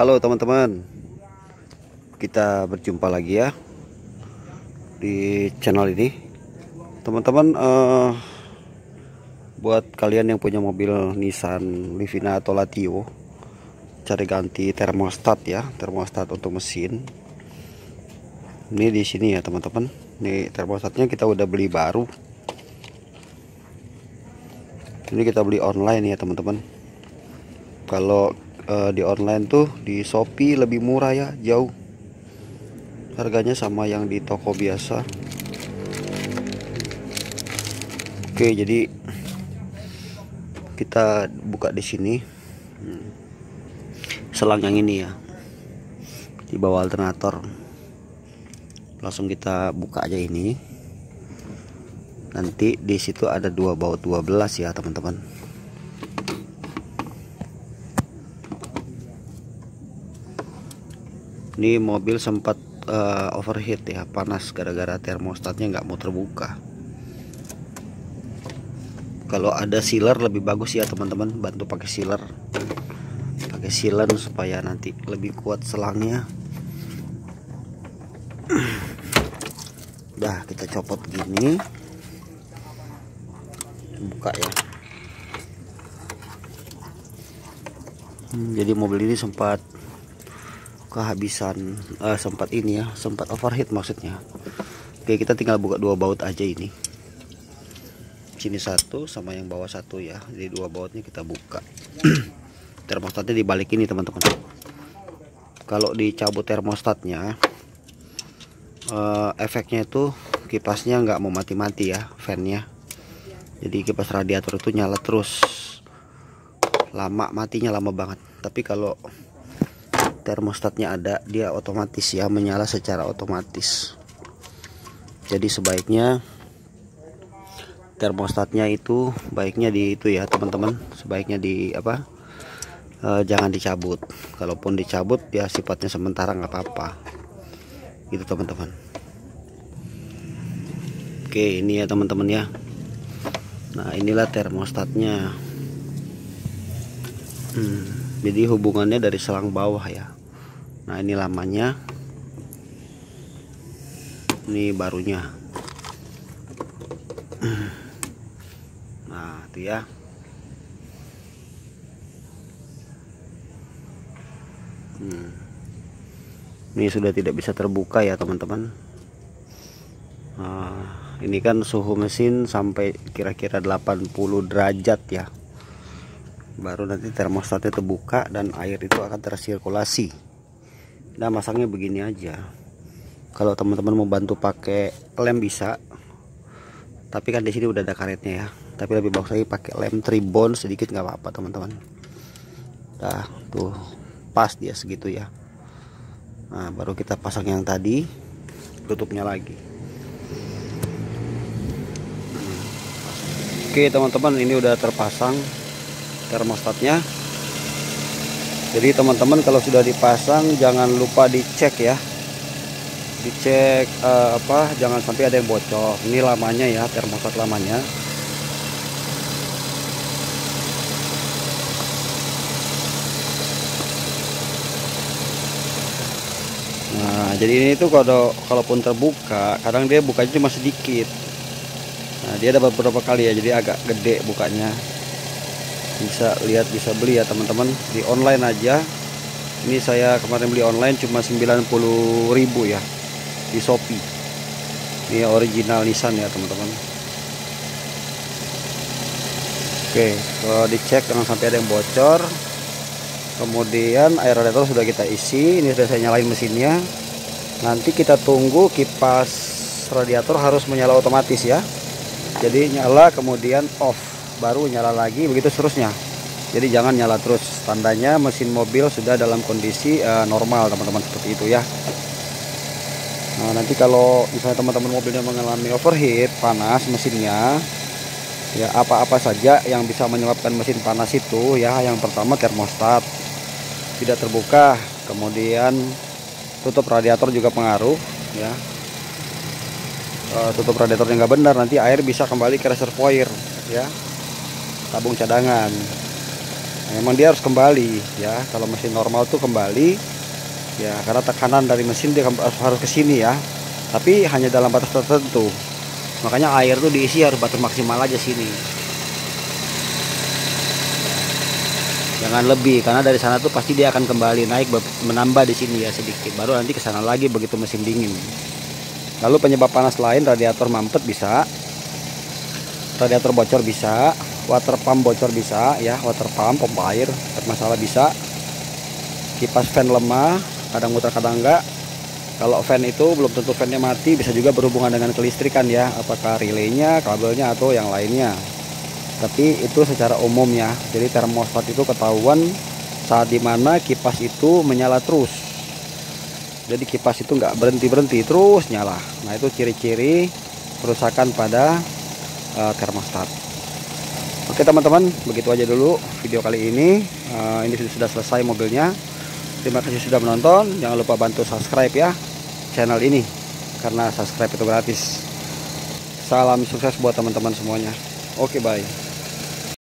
Halo teman-teman. Kita berjumpa lagi ya Di channel ini. Teman-teman uh, Buat kalian yang punya mobil Nissan Livina atau Latio Cari ganti termostat ya Termostat untuk mesin. Ini di sini ya teman-teman. Ini termostatnya kita udah beli baru. Ini kita beli online ya teman-teman. Kalau uh, di online tuh di Shopee lebih murah ya jauh. Harganya sama yang di toko biasa. Oke jadi kita buka di sini. Hmm. selang yang ini ya di bawah alternator. Langsung kita buka aja ini. Nanti di situ ada dua baut 12 ya teman-teman ini mobil sempat uh, overheat ya panas gara-gara termostatnya nggak mau terbuka. Kalau ada sealer lebih bagus ya teman-teman. Bantu pakai sealer. Pakai sealer supaya nanti lebih kuat selangnya. Dah kita copot gini. Buka ya. Hmm, jadi mobil ini sempat kehabisan uh, sempat ini ya sempat overheat maksudnya. Oke kita tinggal buka dua baut aja ini. Sini satu sama yang bawah satu ya. Jadi dua bautnya kita buka. Termostatnya dibalik ini teman-teman. Kalau dicabut termostatnya uh, efeknya itu kipasnya nggak mau mati-mati ya fannya. Jadi kipas radiator itu nyala terus. Lama matinya lama banget. Tapi kalau termostatnya ada dia otomatis ya menyala secara otomatis. Jadi sebaiknya termostatnya itu baiknya di itu ya teman-teman. Sebaiknya di apa e, jangan dicabut. Kalaupun dicabut ya sifatnya sementara nggak apa-apa. Gitu teman-teman. Oke ini ya teman-teman ya. Nah inilah termostatnya. Hmm jadi hubungannya dari selang bawah ya nah ini lamanya. Ini barunya. Nah itu ya. Hmm. ini sudah tidak bisa terbuka ya teman-teman. Nah, ini kan suhu mesin sampai kira-kira 80 derajat ya. Baru nanti termostatnya terbuka dan air itu akan tersirkulasi nah masangnya begini aja. Kalau teman-teman mau bantu pakai lem bisa tapi kan di sini udah ada karetnya ya. Tapi lebih bagus lagi pakai lem tribon sedikit nggak apa-apa teman-teman. Nah tuh pas dia segitu ya. Nah baru kita pasang yang tadi tutupnya lagi. Oke teman-teman ini udah terpasang termostatnya jadi teman-teman kalau sudah dipasang jangan lupa dicek ya. Dicek uh, apa jangan sampai ada yang bocor. Ini lamanya ya termostat lamanya. Nah, jadi ini tuh kalau kalaupun terbuka, kadang dia bukanya cuma sedikit. Nah, dia ada beberapa kali ya, jadi agak gede bukanya bisa lihat bisa beli ya teman-teman. Di online aja. Ini saya kemarin beli online cuma 90.000 ya di Shopee. Ini original Nissan ya teman-teman. Oke kalau dicek jangan sampai ada yang bocor. Kemudian air radiator sudah kita isi. Ini sudah saya nyalain mesinnya. Nanti kita tunggu kipas radiator harus menyala otomatis ya. Jadi nyala kemudian off baru nyala lagi begitu seterusnya. Jadi jangan nyala terus. Tandanya mesin mobil sudah dalam kondisi uh, normal teman-teman seperti itu ya. Nah nanti kalau misalnya teman-teman mobilnya mengalami overheat panas mesinnya ya apa-apa saja yang bisa menyebabkan mesin panas itu ya. Yang pertama termostat tidak terbuka. Kemudian tutup radiator juga pengaruh ya. Uh, tutup radiatornya nggak benar nanti air bisa kembali ke reservoir ya tabung cadangan. Memang dia harus kembali ya. Kalau mesin normal tuh kembali ya karena tekanan dari mesin dia harus ke sini ya. Tapi hanya dalam batas tertentu. Makanya air tuh diisi harus batas maksimal aja sini. Jangan lebih karena dari sana tuh pasti dia akan kembali naik menambah di sini ya sedikit. Baru nanti ke sana lagi begitu mesin dingin. Lalu penyebab panas lain radiator mampet bisa. Radiator bocor bisa water pump bocor bisa ya water pump pompa air masalah bisa. Kipas fan lemah kadang muter kadang enggak kalau fan itu belum tentu fannya mati bisa juga berhubungan dengan kelistrikan ya. Apakah relaynya kabelnya atau yang lainnya. Tapi itu secara umum ya. Jadi termostat itu ketahuan saat di mana kipas itu menyala terus. Jadi kipas itu nggak berhenti berhenti terus nyala. Nah itu ciri-ciri kerusakan pada uh, termostat oke teman-teman begitu aja dulu video kali ini. Uh, ini sudah selesai mobilnya. Terima kasih sudah menonton. Jangan lupa bantu subscribe ya channel ini karena subscribe itu gratis. Salam sukses buat teman-teman semuanya. Oke bye